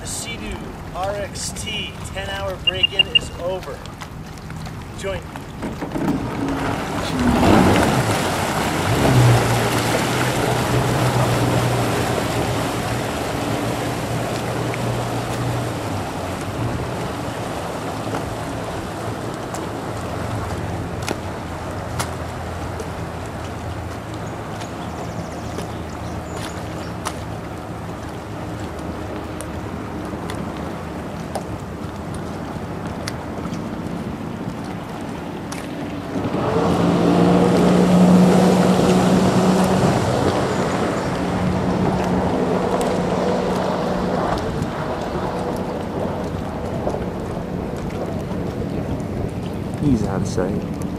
The Sea-Doo RXT 10-hour break-in is over. Join me. He's out of sight.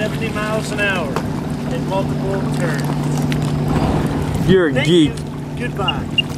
Seventy miles an hour in multiple turns. You're a Thank geek. you. Goodbye.